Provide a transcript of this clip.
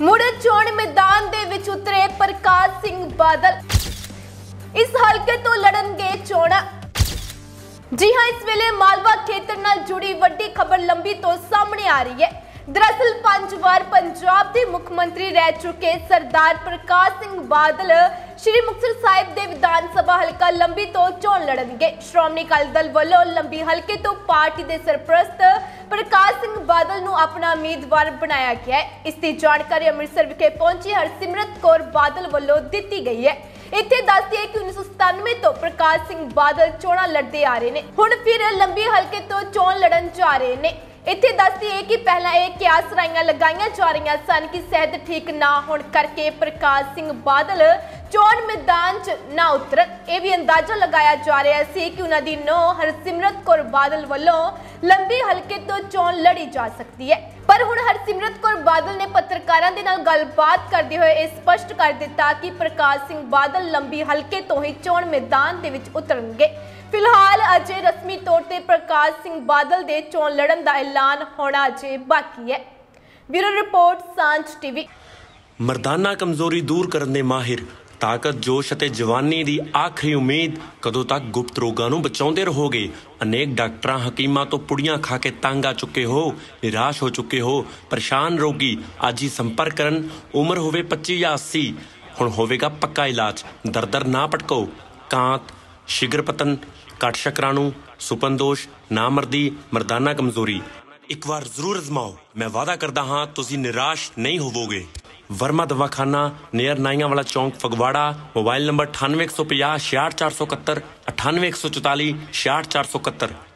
ਮੁੜ ਚੋਣ ਮੈਦਾਨ ਦੇ ਵਿੱਚ ਉਤਰੇ ਪ੍ਰਕਾਸ਼ ਸਿੰਘ ਬਾਦਲ। ਇਸ ਹਲਕੇ ਤੋਂ ਲੜਨਗੇ ਚੋਣਾਂ। ਜੀ ਹਾਂ, ਇਸ ਵੇਲੇ ਮਾਲਵਾ ਖੇਤਰ ਨਾਲ ਜੁੜੀ ਵੱਡੀ ਖਬਰ ਲੰਬੀ ਤੋਂ ਸਾਹਮਣੇ ਆ ਰਹੀ ਹੈ। ਦਰਅਸਲ, ਪੰਜ ਵਾਰ ਪੰਜਾਬ ਦੇ ਮੁੱਖ ਮੰਤਰੀ ਰਹਿ ਚੁੱਕੇ ਸਰਦਾਰ ਪ੍ਰਕਾਸ਼ ਸਿੰਘ ਬਾਦਲ ਸ਼੍ਰੀ ਮੁਕਤਸਰ ਸਾਹਿਬ ਦੇ ਵਿਧਾਨ ਸਭਾ ਹਲਕਾ ਲੰਬੀ ਤੋਂ ਚੋਣ ਲੜਨਗੇ। ਸ਼੍ਰੋਮਣੀ ਅਕਾਲੀ ਦਲ ਵੱਲੋਂ ਲੰਬੀ ਹਲਕੇ ਤੋਂ ਪਾਰਟੀ ਦੇ ਸਰਪ੍ਰਸਤ ਪ੍ਰਕਾਸ਼ ਸਿੰਘ ਬਾਦਲ ਨੂੰ ਆਪਣਾ ਉਮੀਦਵਾਰ ਬਣਾਇਆ ਗਿਆ ਹੈ। ਇਸ ਦੀ ਜਾਣਕਾਰੀ ਅੰਮ੍ਰਿਤਸਰ ਵਿਖੇ ਪਹੁੰਚੀ ਹਰਸਿਮਰਤ ਕੌਰ ਬਾਦਲ ਵੱਲੋਂ ਦਿੱਤੀ ਗਈ ਹੈ। ਇੱਥੇ ਦੱਸਦੀ ਹੈ ਕਿ 1997 ਤੋਂ ਪ੍ਰਕਾਸ਼ ਸਿੰਘ ਬਾਦਲ ਚੋਣਾਂ ਲੜਦੇ ਆ ਰਹੇ ਨੇ। ਹੁਣ ਫਿਰ ਲੰਬੀ ਹਲਕੇ ਤੋਂ ਚੋਣ ਲੜਨ ਜਾ ਰਹੇ ਨੇ। ਇੱਥੇ ਦੱਸਦੀ ਹੈ ਕਿ ਪਹਿਲਾਂ ਇਹ ਕਿਆ ਸਰਾਈਆਂ ਲਗਾਈਆਂ ਜਾ ਰਹੀਆਂ ਸਨ ਕਿ ਸਿਹਤ ਠੀਕ ਨਾ ਹੋਣ ਕਰਕੇ ਪ੍ਰਕਾਸ਼ ਸਿੰਘ ਬਾਦਲ ਚੋਣ ਮੈਦਾਨ 'ਚ ਨਾ ਉਤਰਨ। ਇਹ ਵੀ ਅੰਦਾਜ਼ਾ ਲਗਾਇਆ ਜਾ ਰਿਹਾ ਸੀ ਕਿ ਉਹਨਾਂ ਦੀ ਨੋ ਹਰਸਿਮਰਤ ਕੌਰ ਬਾਦਲ ਵੱਲੋਂ ਲੰਬੀ ਹਲਕੇ ਤੋਂ ਚੋਣ ਲੜੀ ਜਾ ਸਕਦੀ ਹੈ। ਪਰ ਹੁਣ ਹਰਸਿਮਰਤ ਕੌਰ ਬਾਦਲ ਨੇ ਪੱਤਰਕਾਰਾਂ ਦੇ ਨਾਲ ਗੱਲਬਾਤ ਕਰਦੇ ਹੋਏ ਇਹ ਸਪਸ਼ਟ ਕਰ ਦਿੱਤਾ ਕਿ ਪ੍ਰਕਾਸ਼ ਸਿੰਘ ਬਾਦਲ ਲੰਬੀ ਹਲਕੇ ਤੋਂ ਹੀ ਚੋਣ ਮੈਦਾਨ ਦੇ ਵਿੱਚ ਉਤਰਨਗੇ। ਫਿਲਹਾਲ ਅਜੇ ਰਸਮੀ ਤੌਰ ਤੇ ਪ੍ਰਕਾਸ਼ ਸਿੰਘ ਬਾਦਲ ਦੇ ਚੋਣ ਲੜਨ ਦਾ ਐਲਾਨ ਹੋਣਾ ਅਜੇ ਬਾਕੀ ਹੈ। Bureau report Sanjh TV. Mardana ਕਮਜ਼ੋਰੀ ਦੂਰ ਕਰਨ ਦੇ ਮਾਹਿਰ ਤਾਕਤ, ਜੋਸ਼ ਅਤੇ ਜਵਾਨੀ ਦੀ ਆਖਰੀ ਉਮੀਦ ਕਦੋਂ ਤੱਕ ਗੁਪਤ ਰੋਗਾਂ ਨੂੰ ਬਚਾਉਂਦੇ ਰਹੋਗੇ? ਅਨੇਕ ਡਾਕਟਰਾਂ ਹਕੀਮਾਂ ਤੋਂ ਪੁੜੀਆਂ ਖਾ ਕੇ ਤੰਗ ਆ ਚੁੱਕੇ ਹੋ, ਨਿਰਾਸ਼ ਹੋ ਚੁੱਕੇ ਹੋ। ਪਰੇਸ਼ਾਨ ਰੋਗੀ, ਅੱਜ ਹੀ ਸੰਪਰਕ ਕਰਨ, ਉਮਰ ਹੋਵੇ 25 ਜਾਂ 80 ਹੁਣ ਹੋਵੇਗਾ ਪੱਕਾ ਇਲਾਜ। ਦਰਦਰ ਨਾ ਭਟਕੋ। ਕਾਂਤ ਸ਼ਿਗਰ ਪਤਨ ਘੱਟ ਸ਼ਕਰਾਣੂ ਸੁਪਨਦੋਸ਼ ਨਾਮਰਦੀ, ਮਰਦਾਨਾ ਕਮਜ਼ੋਰੀ। ਇੱਕ ਵਾਰ ਜ਼ਰੂਰ ਅਜ਼ਮਾਓ। ਮੈਂ ਵਾਅਦਾ ਕਰਦਾ ਹਾਂ, ਤੁਸੀਂ ਨਿਰਾਸ਼ ਨਹੀਂ ਹੋਵੋਗੇ। ਵਰਮਾ ਦਵਾਖਾਨਾ ਨੀਅਰ ਨਾਈਆਂ ਵਾਲਾ ਚੌਂਕ ਫਗਵਾੜਾ ਮੋਬਾਈਲ ਨੰਬਰ 9815 66471 98144 66471